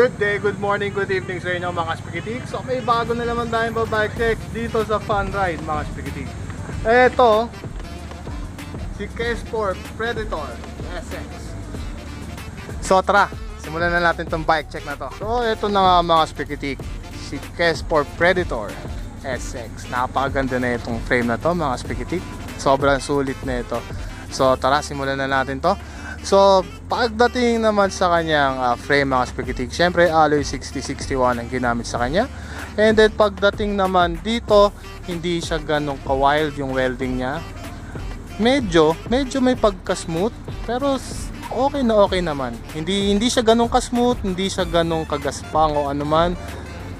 Good day, good morning, good evening sa inyo mga Spikitik. So may bago na naman tayong bike check dito sa Fun Ride mga Spikitik. Eto, si K-Sport Predator SX. So tara, simulan na natin tong bike check na to. So eto na nga mga Spikitik, si K-Sport Predator SX. Napakaganda na itong frame na to mga Spikitik. Sobrang sulit na ito. So tara, simulan na natin to. So, pagdating naman sa kanyang uh, frame mga Spikitik, syempre alloy 6061 ang ginamit sa kanya. And then pagdating naman dito, hindi siya ganong ka-wild yung welding niya. Medyo, medyo may pagka-smooth, pero okay na okay naman. Hindi hindi siya ganong ka-smooth, hindi siya ganong kagaspang o anuman.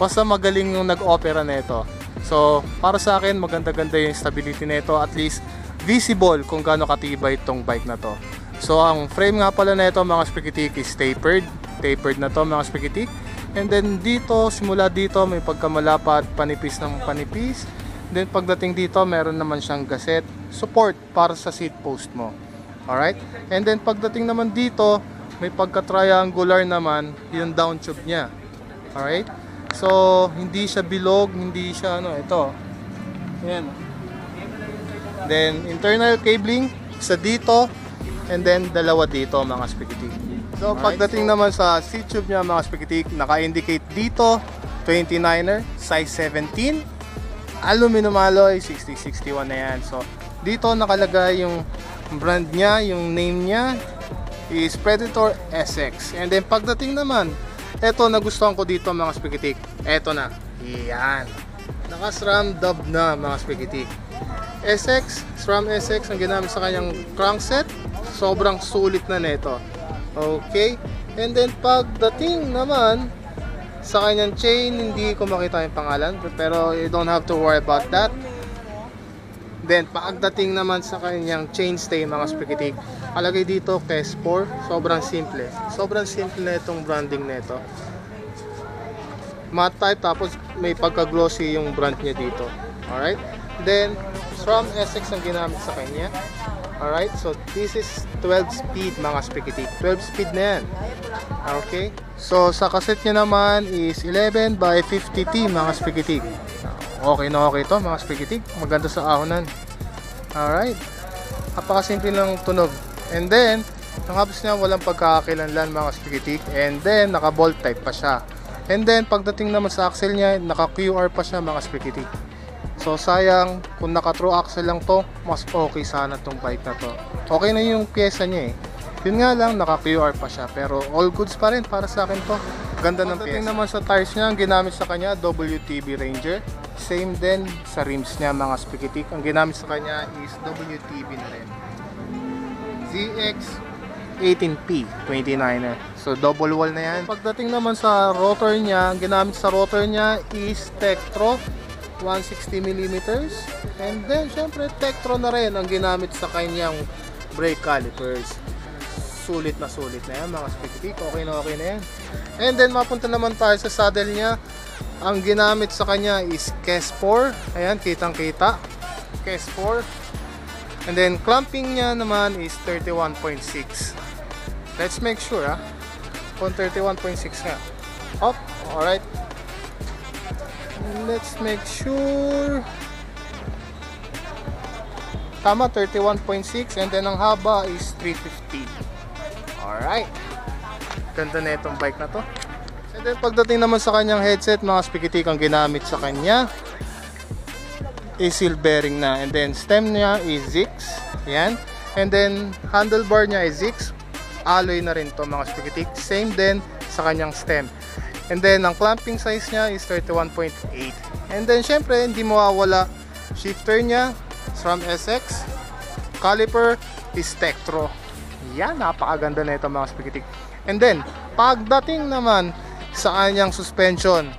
Basta magaling yung nag-opera nito. So, para sa akin, maganda-ganda yung stability nito. At least, visible kung gaano katibay itong bike na to. So ang frame nga pala na ito mga Spikitik is tapered. Tapered na to mga Spikitik. And then dito, simula dito may pagkamalapat, panipis ng panipis. Then pagdating dito, meron naman siyang gazette support para sa seat post mo. Alright? And then pagdating naman dito, may pagka-triangular naman yung down tube niya. Alright? So, hindi siya bilog, hindi siya ano, ito. Yan. Then, internal cabling, isa dito, and then dalawa dito mga spikitik. So pagdating naman sa seat tube niya mga spikitik, naka-indicate dito 29er, size 17, aluminum alloy, 6061 na yan. So dito nakalagay yung brand niya, yung name niya is Predator SX. And then pagdating naman, eto nagustuhan ko dito mga spikitik. Eto na. Yan. Naka-SRAM dub na mga spikitik. SX, SRAM SX ang ginamit sa kanyang crankset. Sobrang sulit na nito. Okay? And then pagdating naman sa kanyang chain, hindi ko makita yung pangalan. Pero you don't have to worry about that. Then pagdating naman sa kanyang chainstay mga spikitik, kalagay dito Kespor, sobrang simple. Sobrang simple na itong branding nito. Matte type tapos may pagka-glossy yung brand niya dito. Alright? Then, SRAM SX ang ginamit sa kanya. Alright? So, this is 12 speed mga spikitik. 12 speed na yan. Okay? So, sa cassette niya naman is 11 by 50T mga spikitik. Okay na okay to mga spikitik. Maganda sa ahonan. Alright? Napakasimple ng tunog. And then, ang hubs niya walang pagkakakilanlan mga spikitik. And then, naka-bolt type pa siya. And then, pagdating naman sa axle niya, naka-QR pa siya mga spikitik. So sayang kung naka true axle lang to, mas okay sana tong bike na to. Okay na yung pyesa niya eh. Yun nga lang, naka QR pa siya. Pero all goods pa rin para sa akin to. Ganda ng pyesa. naman sa tires niya, ang ginamit sa kanya, WTB Ranger. Same din sa rims niya mga spikitik. Ang ginamit sa kanya is WTB na rin. ZX 18P 29er. So double wall na yan. Pagdating naman sa rotor niya, ang ginamit sa rotor niya is Tektro 160mm and then syempre Tektro na rin ang ginamit sa kanyang brake calipers. Sulit na sulit na yan mga spikitik okay na okay na yan. And then mapunta naman tayo sa saddle niya. Ang ginamit sa kanya is Kes4 ayan kitang kita Kes4 and then clamping niya naman is 31.6 let's make sure ha kung 31.6 nga. Up alright let's make sure. Tama 31.6 and then ang haba is 350 alright. Ganda na itong bike na to. And then pagdating naman sa kanyang headset mga spikitik ang ginamit sa kanya is seal bearing na. And then stem niya is Zix. Yan. And then handlebar niya is Zix. Alloy na rin to mga spikitik same din sa kanyang stem And then, ang clamping size niya is 31.8. And then, syempre, hindi mawawala shifter niya, SRAM SX. Caliper is Tektro. Yan, napakaganda na ito mga spikitik. And then, pagdating naman sa kanyang suspension,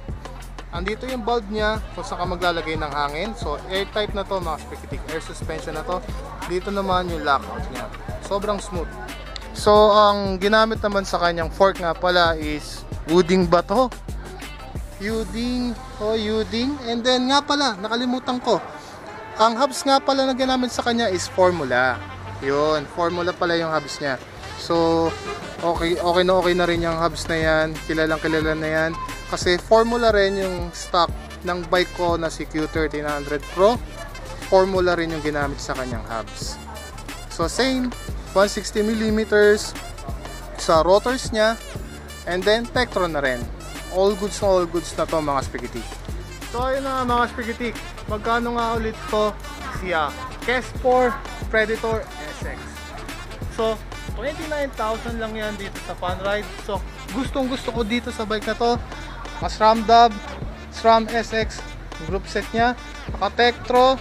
andito yung bulb niya kung saan ka maglalagay ng hangin. So, air type na to mga spikitik. Air suspension na to. Dito naman yung lockout niya. Sobrang smooth. So, ang ginamit naman sa kanyang fork nga pala is wooding ba to? Uding o Uding. And then nga pala, nakalimutan ko. Ang hubs nga pala na ginamit sa kanya is formula. Yun, formula pala yung hubs niya. So, okay, okay na okay na rin yung hubs na yan. Kilalang kilala na yan. Kasi formula rin yung stock ng bike ko na si Q1300 Pro. Formula rin yung ginamit sa kanyang hubs. So, same, 160mm sa rotors niya. And then, Tektron na rin. All goods na all goods na to mga spaghetti. So ayun na mga spaghetti. Magkano nga ulit to siya? Kespor Predator SX. So 29,000 lang yan dito sa fun. So gustong gusto ko dito sa bike na to. Mas Dub, SRAM SX, group set niya. Naka Tektro,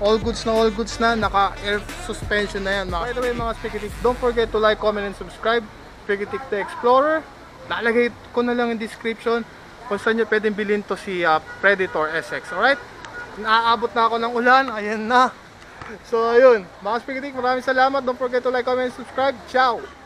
all goods na all goods na. Naka air suspension na yan. By the way mga spaghetti, don't forget to like, comment, and subscribe. Spaghetti the Explorer. Lalagay ko na lang in description kung saan nyo pwedeng bilhin to si uh, Predator SX. Alright? Naaabot na ako ng ulan. Ayan na. So, ayun. Mga Spaghetti, maraming salamat. Don't forget to like, comment, and subscribe. Ciao!